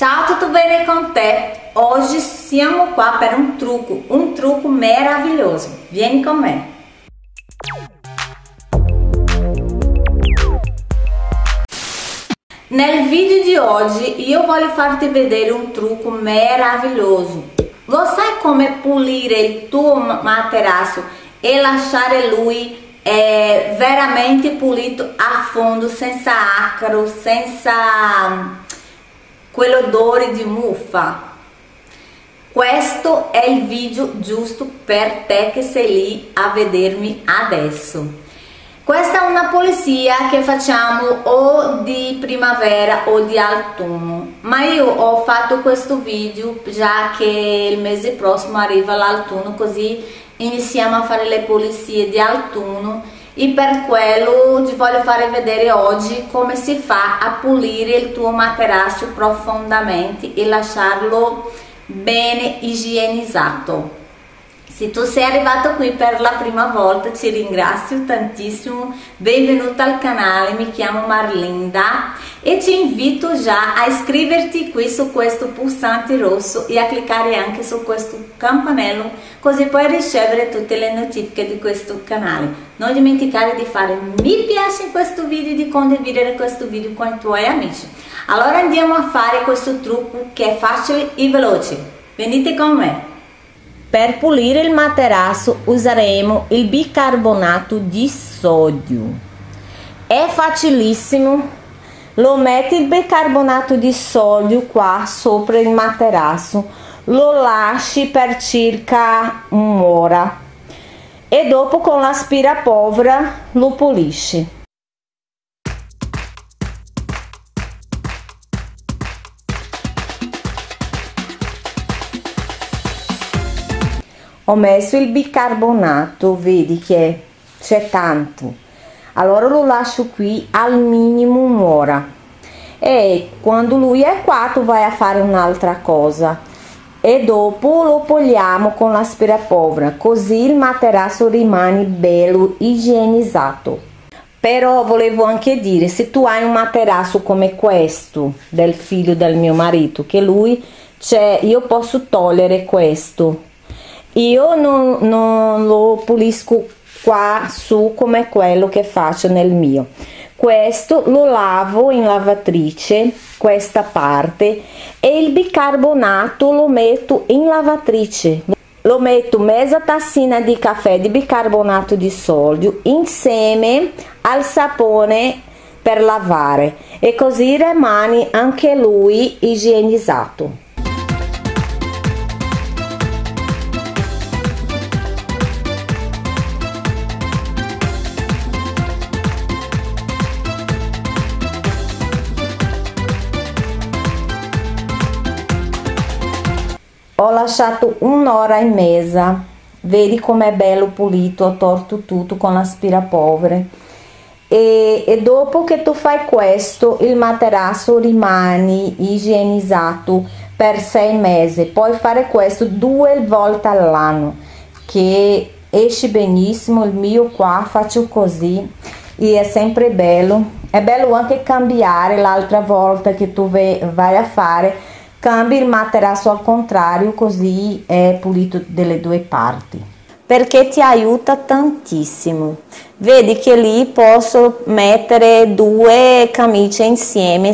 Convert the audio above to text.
Ciao, tutto bene con te? Oggi siamo qua per un trucco, un trucco meraviglioso. Vieni con me. Nel video di oggi io voglio farti vedere un trucco meraviglioso. Lo sai come pulire il tuo materasso e lasciare lui eh, veramente pulito a fondo, senza acaro, senza quell'odore di muffa. Questo è il video giusto per te che sei lì a vedermi adesso. Questa è una pulizia che facciamo o di primavera o di autunno, ma io ho fatto questo video già che il mese prossimo arriva l'autunno, così iniziamo a fare le pulizie di autunno e per quello ti voglio fare vedere oggi come si fa a pulire il tuo materasso profondamente e lasciarlo bene igienizzato. Se tu sei arrivato qui per la prima volta ti ringrazio tantissimo, benvenuto al canale, mi chiamo Marlinda e ti invito già a iscriverti qui su questo pulsante rosso e a cliccare anche su questo campanello così puoi ricevere tutte le notifiche di questo canale. Non dimenticare di fare mi piace in questo video e di condividere questo video con i tuoi amici. Allora andiamo a fare questo trucco che è facile e veloce. Venite con me. Per pulire il materasso useremo il bicarbonato di sodio. È facilissimo. Lo metti il bicarbonato di sodio qua sopra il materasso, lo lasci per circa un'ora e dopo con l'aspirapolvere lo pulisci. Ho messo il bicarbonato vedi che c'è tanto. Allora lo lascio qui al minimo un'ora e quando lui è qua tu vai a fare un'altra cosa. E dopo lo puliamo con l'aspirapolvere così il materasso rimane bello igienizzato. Però volevo anche dire se tu hai un materasso come questo del figlio del mio marito che lui c'è io posso togliere questo io non, non lo pulisco qua su come quello che faccio nel mio. Questo lo lavo in lavatrice questa parte e il bicarbonato lo metto in lavatrice. Lo metto mezza tassina di caffè di bicarbonato di sodio insieme al sapone per lavare e così rimane anche lui igienizzato ho lasciato un'ora in mesa vedi com'è bello pulito ho torto tutto con l'aspirapolvere e, e dopo che tu fai questo il materasso rimane igienizzato per sei mesi. Puoi fare questo due volte all'anno che esce benissimo. Il mio qua faccio così e è sempre bello. È bello anche cambiare l'altra volta che tu vai a fare cambi il materasso al contrario così è pulito delle due parti. Perché ti aiuta tantissimo. Vedi che lì posso mettere due camicie insieme